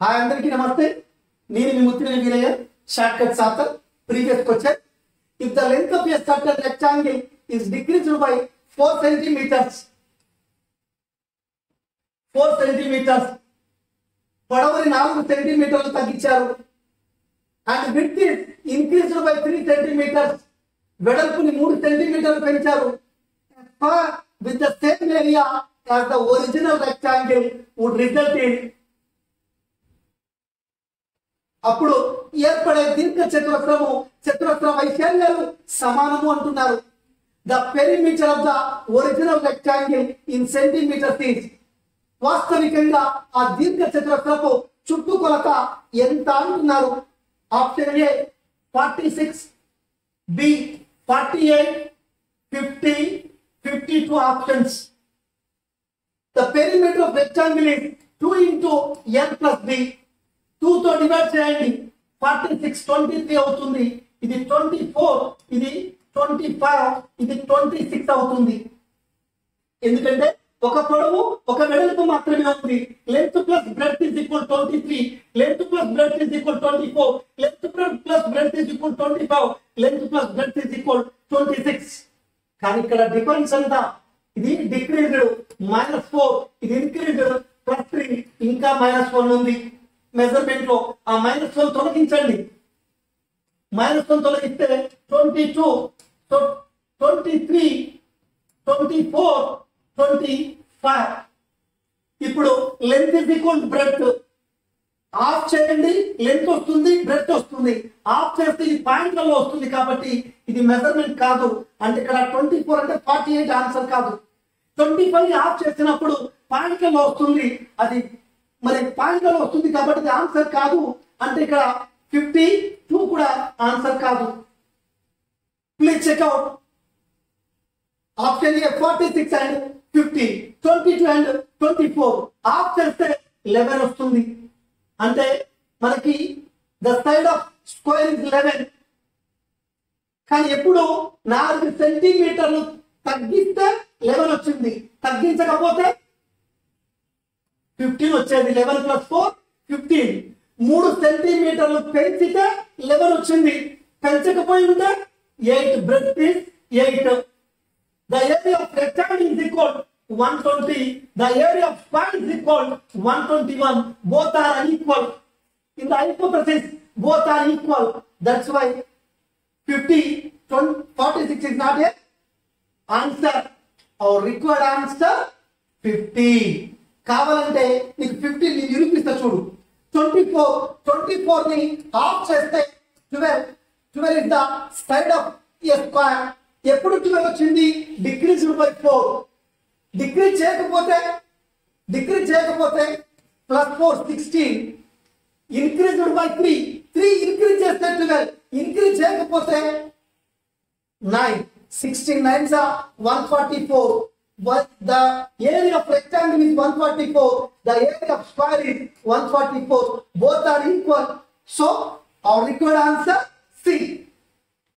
Hi అందరికీ నమస్తే. నేను మీ Muthina Veeraiah short cut after previous question if the length of a certain rectangle is decreased by four centimeters four centimeters పొడవుని నాలుగు సెంటీమీటర్లు తగ్గించారు. And width is increased by three centimeters వెడల్పుని మూడు సెంటీమీటర్లు పెంచారు. With the same area as the original rectangle would result in అప్పుడు ఏర్పడే దీర్ఘ చతురస్రము చతురస్ర వైశాల్యాలు సమానము అంటున్నారు. The perimeter of the original rectangle in centimeters is వాస్తవికంగా ఆ దీర్ఘ చతురస్రపు చుట్టుకొలత ఎంత అంటున్నారు? Option A forty six B forty eight fifty fifty two options the perimeter of rectangle is two into N plus B టూతో డివైడ్ చేయండి. Forty six twenty three అవుతుంది. ఇది ట్వంటీ ఫోర్ ఇది ట్వంటీ ఫైవ్ ఇది ట్వంటీ సిక్స్ అవుతుంది. ఎందుకంటే ఒక పొడవు ఒక వెడల్పు మాత్రమే ఉంది. Length plus breadth is equal twenty three length plus breadth is equal twenty four length plus breadth is equal twenty five length plus breadth is equal twenty six కానీ ఇక్కడ డిఫరెన్స్ అంతా ఇది డిక్రీజ్డ్ మైనస్ ఫోర్ ఇది increased plus three ఇంకా minus one ఉంది. మెజర్మెంట్లో ఆ minus one తొలగించండి. మైనస్ వన్ తొలగిస్తే twenty two twenty three twenty four twenty five ఇప్పుడు length is equal breadth half చేయండి లెంత్ వస్తుంది బ్రెడ్ వస్తుంది. ఆఫ్ చేస్తే ఇది పాయింట్లలో వస్తుంది కాబట్టి ఇది మెజర్మెంట్ కాదు. అంటే ఇక్కడ ట్వంటీ ఫోర్ అంటే ఫార్టీ ఎయిట్ ఆన్సర్ కాదు. ట్వంటీ ఫైవ్ ఆఫ్ చేసినప్పుడు పాయింట్లలో వస్తుంది అది మరి పాయింట్లలో వస్తుంది కాబట్టి ఆన్సర్ కాదు అంటే ఇక్కడ ఫిఫ్టీ టూ కూడా ఆన్సర్ కాదు. Please check out option A forty six and fifty twenty two and twenty four half చేస్తే లెవెన్ వస్తుంది. అంటే మనకి the side of square is eleven కానీ ఎప్పుడు నాలుగు సెంటీమీటర్లు తగ్గిస్తే లెవెన్ వచ్చింది. తగ్గించకపోతే ఫిఫ్టీన్ వచ్చేది లెవెన్ ప్లస్ ఫోర్ ఫిఫ్టీన్. మూడు సెంటీమీటర్లు పెంచితే లెవెన్ వచ్చింది. పెంచకపోయింది eight breadth is eight. The area of rectangle is equal one twenty. The area of square is equal one twenty one. Both are equal in the hypothesis both are equal that's why fifty twenty forty six is not a answer our required answer fifty కావాలంటే నీకు fifteen నేను నిరూపిస్తా చూడు. Twenty four twenty ఫోర్ని half చేస్తే twelve twelve is the side of a square ఎప్పుడు twelve వచ్చింది? Decrease by four degree చేయకపోతే డిగ్రీ చేయకపోతే plus four sixteen increase by three three increase చేస్తే ట్వెల్వ్ ఇంక్రీజ్ చేయకపోతే nine nine. 16 nines are 144. But the area of rectangle is 144. The area of square is 144. Both are equal. So, our required answer C.